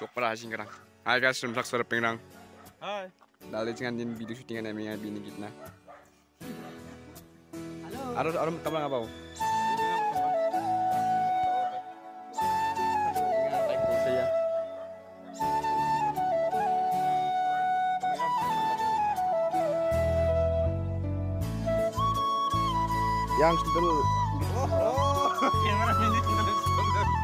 Sok pala singkrang. Hai guys, rumsak suara pengrang. Hai. Dali jangan din video syutingan namin yang bini kita. Halo. Harus orang tabang apa? Yang sendal Oh, kamera ini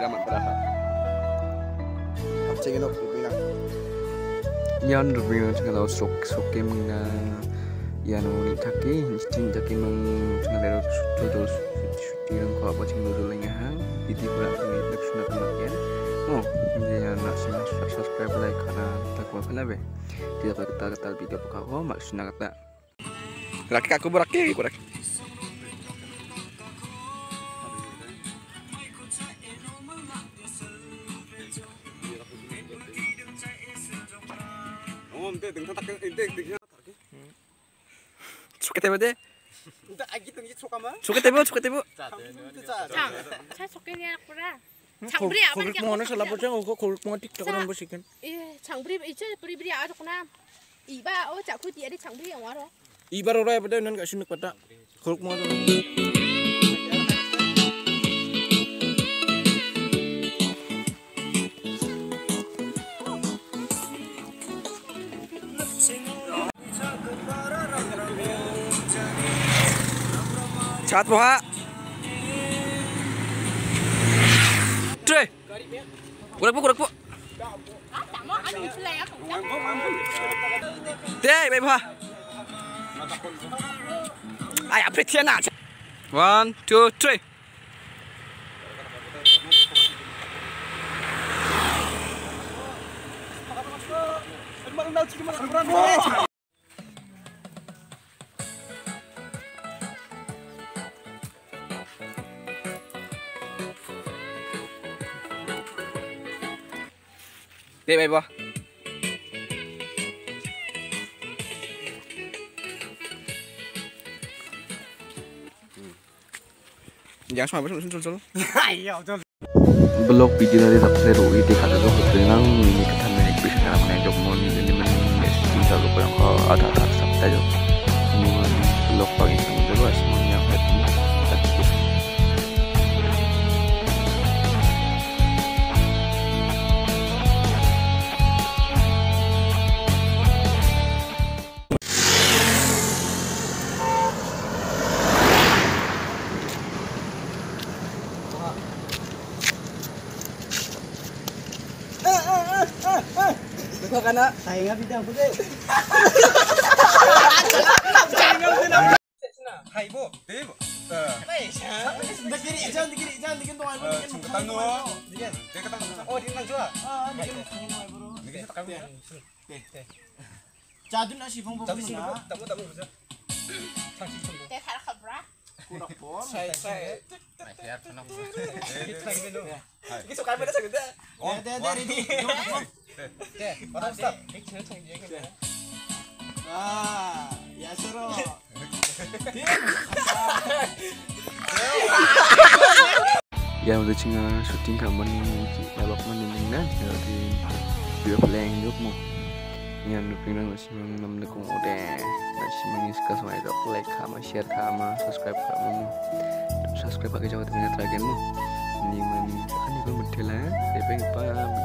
Beda mat berasa. Kapcingin aku bilang. Yan rubing dengan sok sok mengan yan uni taki instin taki meng dengan lero tutul syuting ko apa cing dulu lengahang iti pula kami laksana kemakian oh jadi nak simak subscribe like karena tak kuat kenapa tidak boleh kita kata video kau maksudnya kata laki aku beraki beraki 인데 능선 닦은 인데 능선 다르게. 좋게 되면 돼. 근데 아기 등이 초가만. 좋게 되면 좋게 되면. 자, 네, 네, 잘 네, 좋게 되었구나. 장브리 아빠 거기 뭐는 살아보자 그거 거기 뭐 틱톡으로 뭐 시킨 예 장브리 이제 브리브리 아저구나 이봐 어 자꾸 그 뒤에 장브리 영화로 이바로라 해보다 는 가시는 거다 거기 뭐 छत वहाँ Tre. Kurak bu, kurak bu. Teh, baik bah. Ayah petian nak. One, two, three. Oh. Dek baik bawah. Jangan sampai susul susul. Blog video dari Tapsero ini dikatakan kebenaran ini ketahuan. Saya nggak bidang putih. Hai bu, deh bu. Dikiri, jangan dikiri, jangan dikiri tuh ibu. Dikiri ketemu. Dikiri, dia ketemu. Oh, dia nang jual. Ah, dikiri. Dikiri tak kami. Jadun na si Fong Tapi sini bu, tamu tamu bisa. Sang sini bu. Dia tak khabra. Say say. Kita lagi suka beda segede. Oh, Ah, ya udah ya, cinga syuting kamu nih, kalau dua masih mengenam dekung udah, masih sama itu like kamu, share kamu, subscribe kamu, subscribe pakai jawab mu. Ini mana kan juga medela, tapi paling?